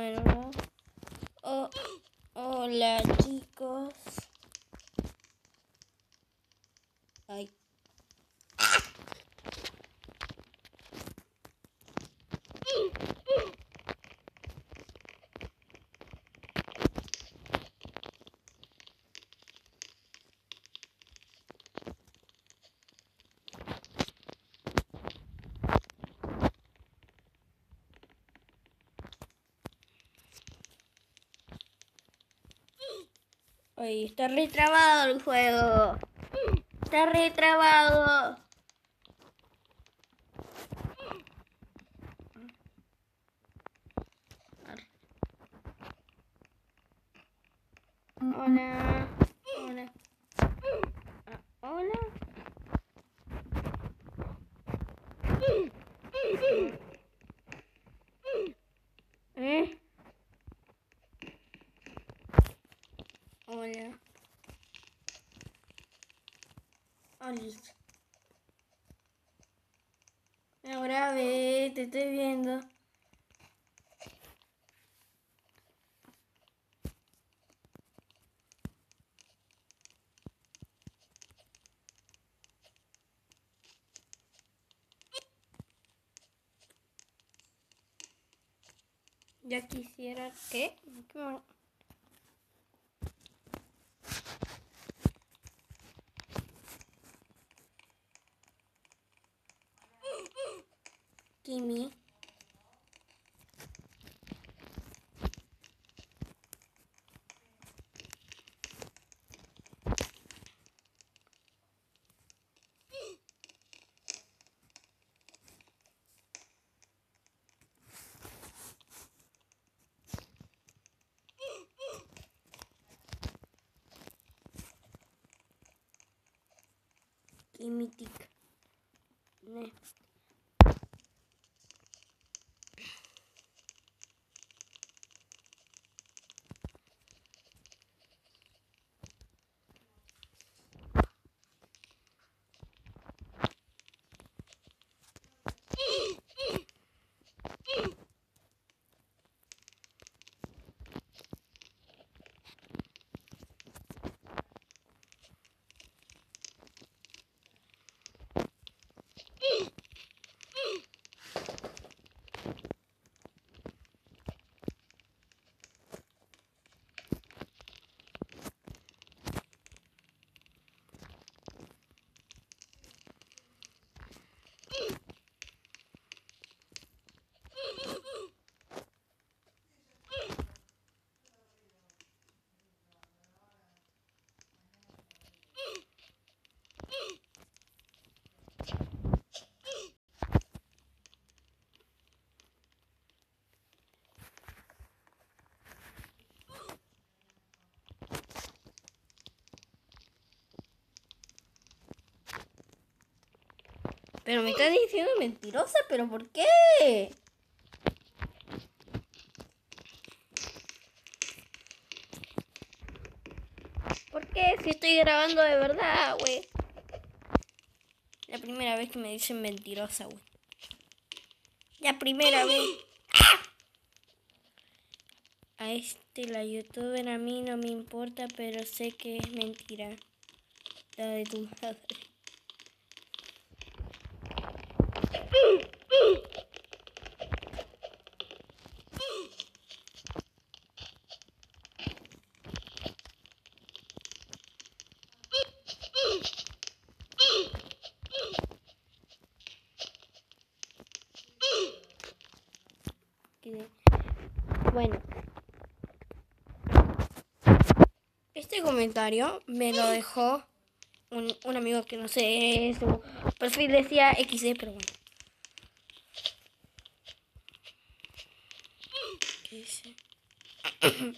Bueno, oh, hola chicos. Ay. Ay, está retrabado el juego. Está retrabado. Hola. Hola. Ah, Hola. ¿Eh? Hola. Hola. Ahora ve, te estoy viendo. Ya quisiera que... que- Kimi. Pero me estás diciendo mentirosa, pero ¿por qué? ¿Por qué? Si estoy grabando de verdad, güey. La primera vez que me dicen mentirosa, güey. La primera vez. ¡Ah! A este, la youtuber, a mí no me importa, pero sé que es mentira. La de tu madre. Que- Bueno. Comentario me lo dejó un, un amigo que no sé, su perfil decía XD, pero bueno. ¿Qué dice?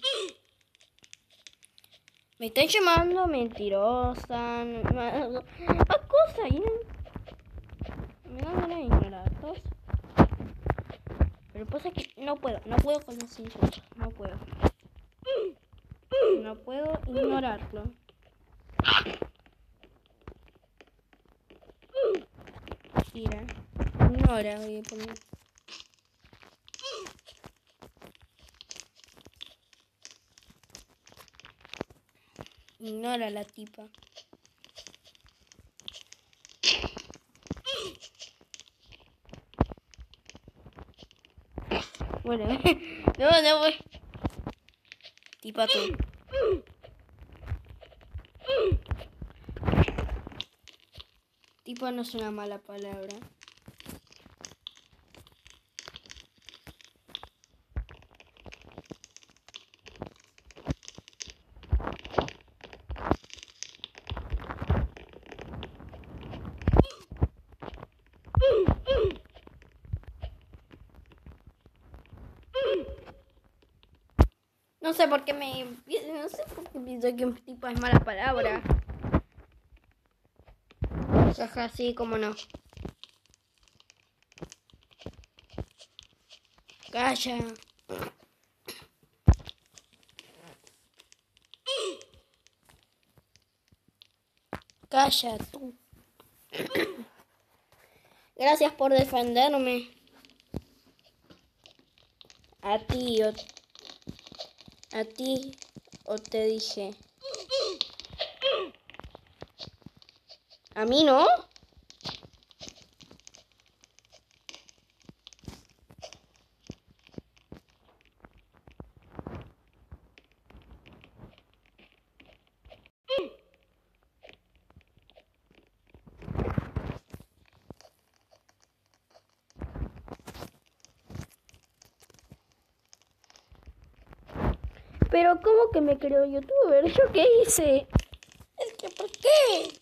Me están llamando mentirosa, más cosas me dan ganas de ignorarlos. Pero pasa que no puedo, no puedo con los insultos, no puedo no puedo ignorarlo. Gira. Ignora, voy a poner. Ignora la tipa. Bueno, no, no voy. Tipo tú. Tipa no es una mala palabra. No sé por qué me. No sé por qué pienso que un tipo es mala palabra. Jaja, sí, como no. Calla. Calla tú. Gracias por defenderme. A ti, a ti o te dije? ¿A mí no? Pero ¿cómo que me creo youtuber? ¿Yo qué hice? Es que ¿por qué?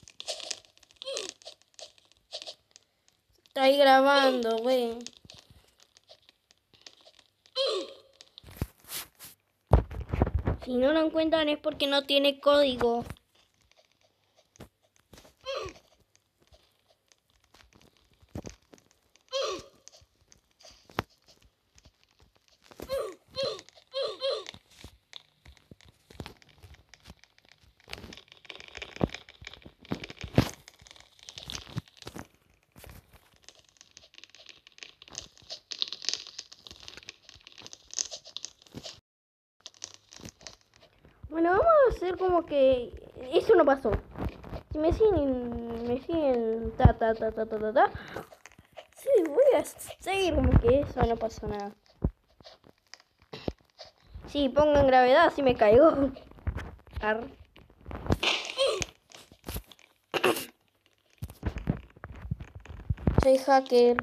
Está ahí grabando, güey. Si no lo encuentran es porque no tiene código. Bueno, vamos a hacer como que eso no pasó. Si me siguen, me siguen, ta, ta, ta, ta, ta, ta, ta. Sí, voy a seguir como que eso no pasó nada. Sí, pongan gravedad, si me caigo. Ar. Soy hacker.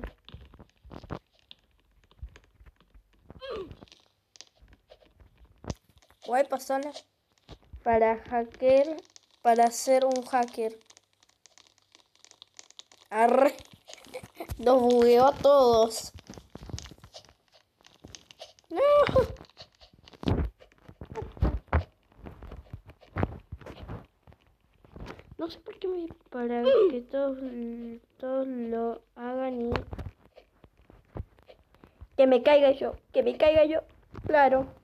Guay, pasala para hacker, para ser un hacker. Arre. Nos bugueó a todos. No. No sé por qué me para que todos, todos lo hagan y que me caiga yo, que me caiga yo, claro.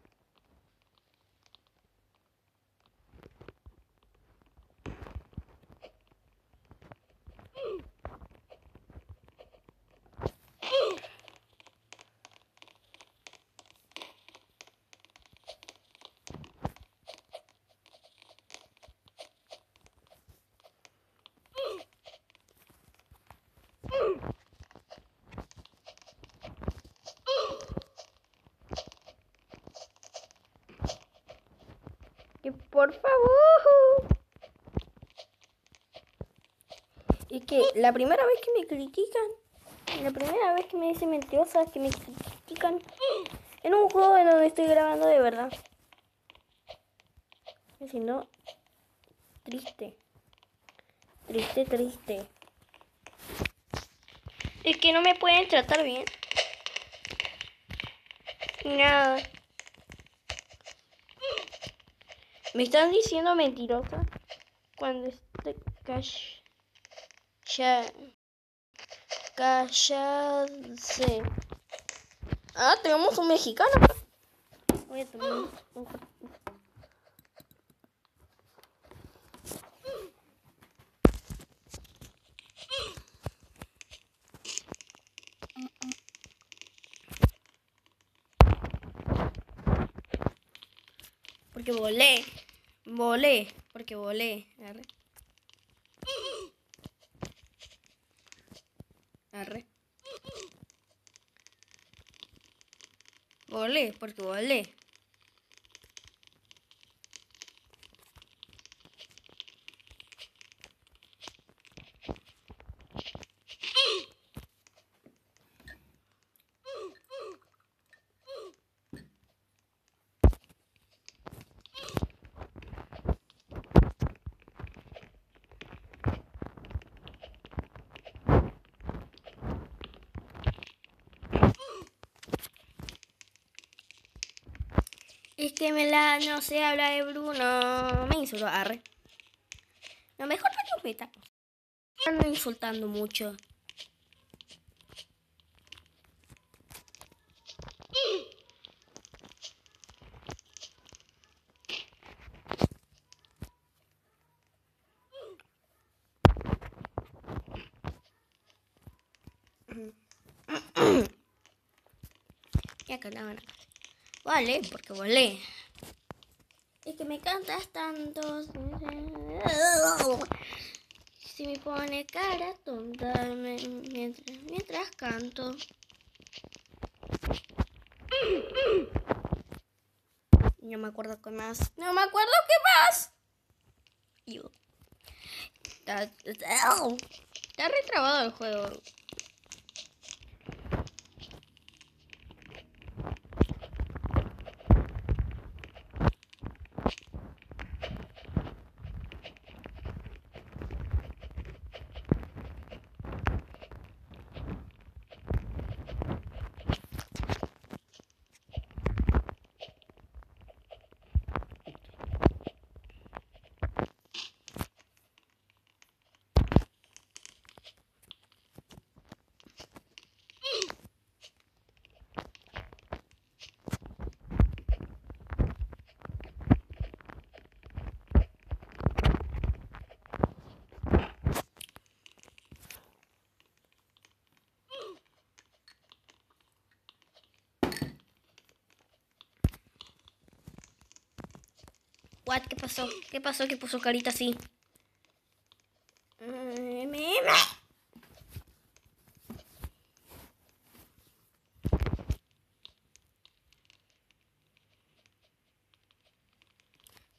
Que por favor. Y que la primera vez que me critican, la primera vez que me dicen mentirosas, que me critican en un juego en donde estoy grabando de verdad. Me siento triste. Triste, triste. Es que no me pueden tratar bien. Nada. Me están diciendo mentirosa cuando cash. Ya. Callarse. Ah, tenemos un mexicano. Voy a tomar un- Porque volé. Volé. Porque volé. Arre. Arre. Volé, porque volé. Es que me la no se habla de Bruno. Me insultó, arre. Lo mejor no me tapo. Están insultando mucho. ya cantaban acá. Vale, porque volé. Es que me cantas tanto. Si me pone cara tonta mientras, mientras canto. No me acuerdo qué más. No me acuerdo qué más. Está, está retrabado el juego. ¿Qué pasó? ¿Qué pasó que puso carita así?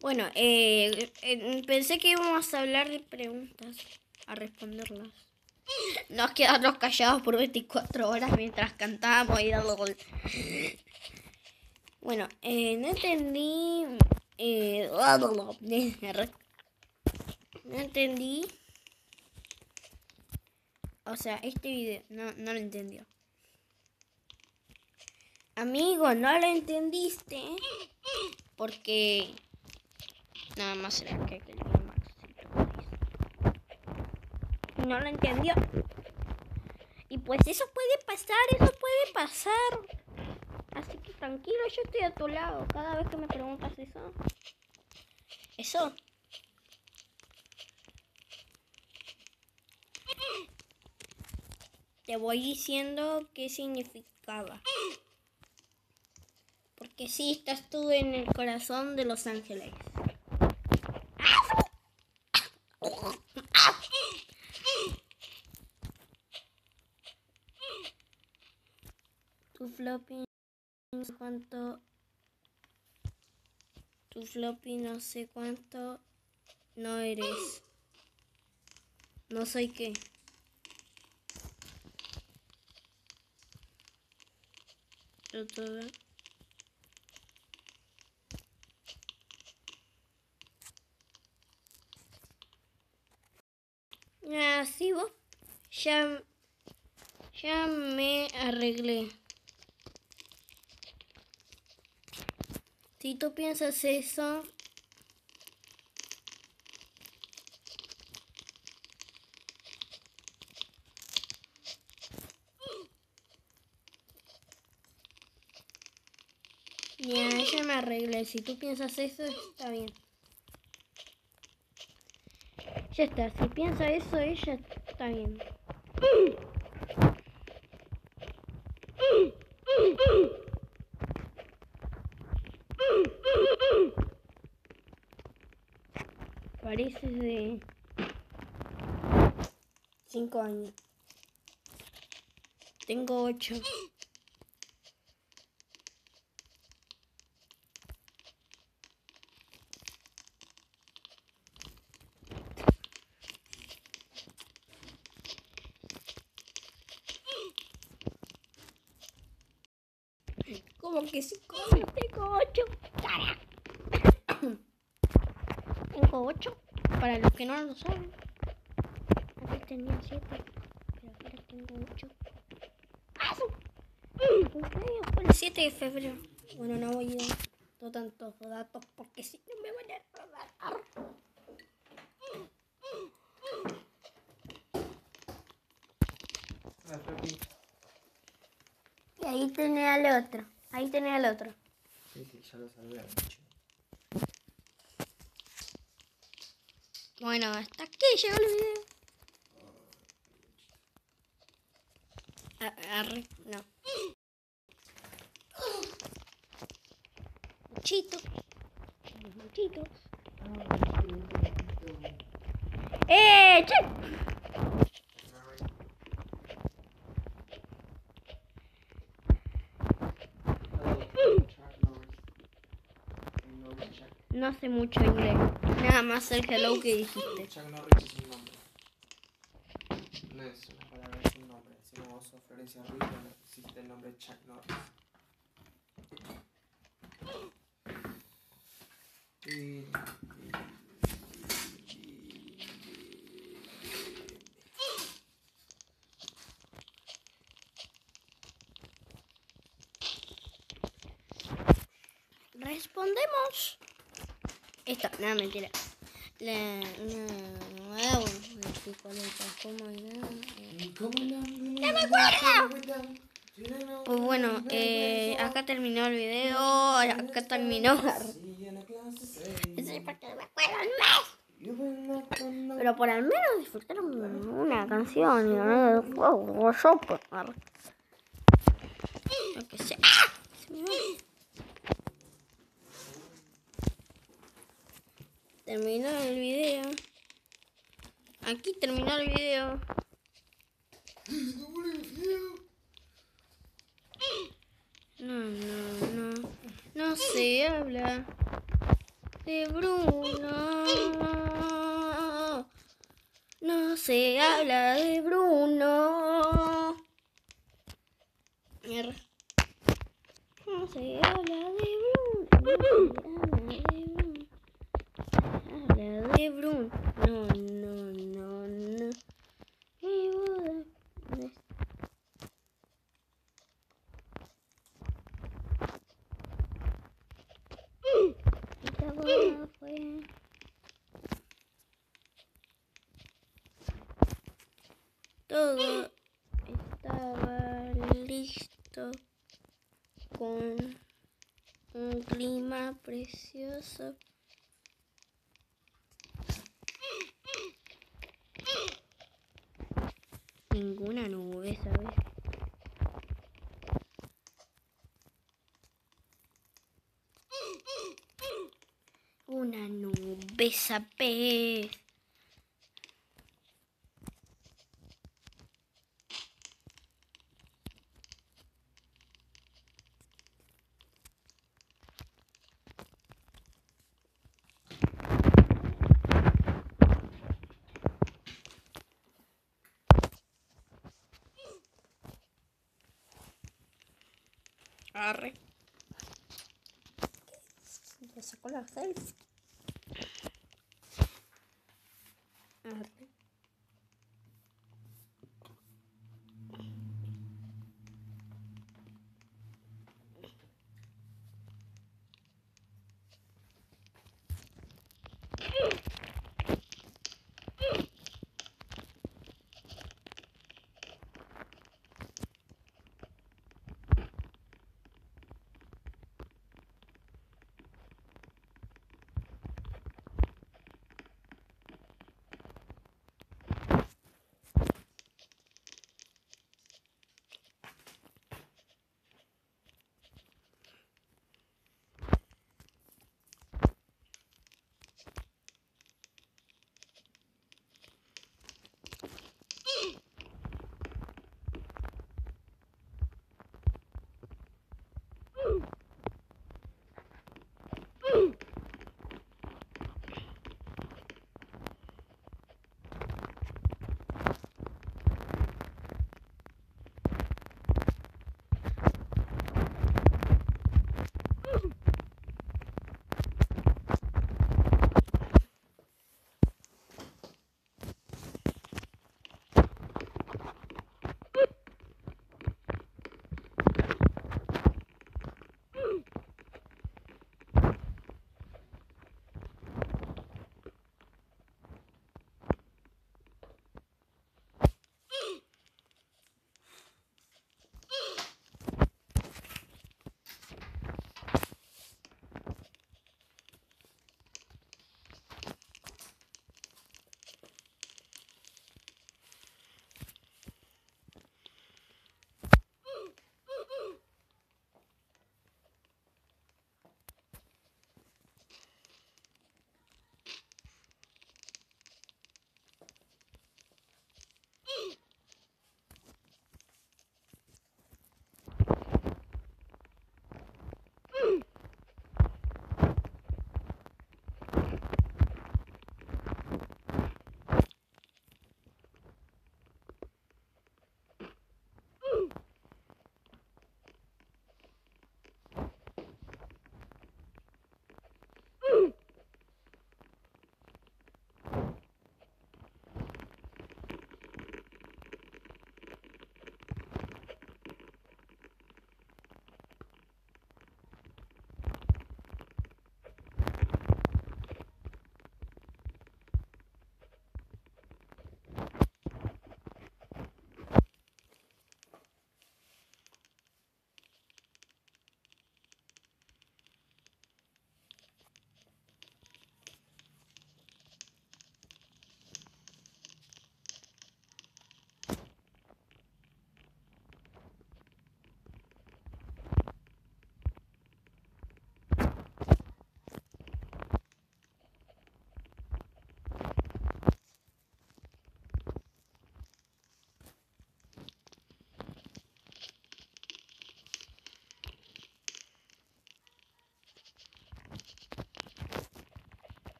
Bueno, eh, eh, pensé que íbamos a hablar de preguntas, a responderlas. Nos quedarnos callados por 24 horas mientras cantábamos y dando gol. Bueno, eh, no entendí eh, no entendí. O sea, este video no, no lo entendió. Amigo, no lo entendiste. Porque nada más será que no lo entendió. Y pues eso puede pasar, eso puede pasar. Así tranquilo, yo estoy a tu lado. Cada vez que me preguntas eso. Eso. Te voy diciendo qué significaba. Porque sí, estás tú en el corazón de Los Ángeles. Tu floppy cuánto. Tu floppy no sé cuánto. No eres. No soy qué. todo. Ya, sí, vos. Ya, ya me arreglé. Si tú piensas eso, Ya, ya me arreglé. Si tú piensas eso, está bien. Ya está. Si piensa eso, ella está bien. Parece de 5 años. Tengo 8. Como que 5 años, tengo 8. Tengo 8. Para los que no lo saben. Antes tenía 7. Pero ahora tengo 8. ¡Ah! fue el 7 de febrero. Bueno, no voy a dar tantos datos porque si no me van a robar. Y ahí tenía el otro. Ahí tenía el otro. Sí, sí, ya lo salvé Bueno, hasta aquí llegó el video no. Muchito. Muchito. ¡Eh! Che! No sé mucho inglés. Nada más el hello que dijiste. Chuck Norris es un nombre. No es una palabra, es un nombre. Si no vos sos Florencia Ruiz, no existe el nombre Chuck Norris. Y... Respondemos. Esto, no, mentira. La, no, no. ¡No me acuerdo! Pues bueno, eh, acá terminó el video. Acá terminó. Pero por al menos disfrutaron una canción y no pues, arre. Yo qué sé. ¡Ah! Se Terminó el video. Aquí terminó el video. No, no, no. No se habla de Bruno. No se habla de Bruno. No se habla de Bruno. No se habla de Bruno. Se habla de Bruno. No, no, no, no. Mi boda. ¿dónde está? Esta boda fue. Todo estaba listo con un clima precioso. Ninguna nube, ¿sabes? Una ¿sabes? Arre. Le sacó la selfie. Вот.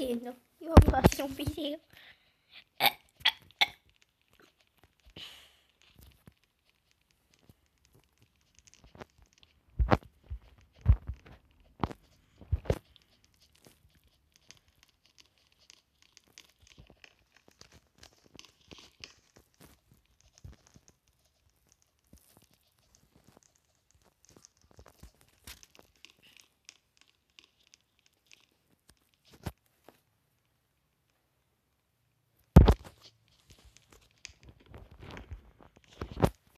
Entiendo. Yo vamos a hacer un video.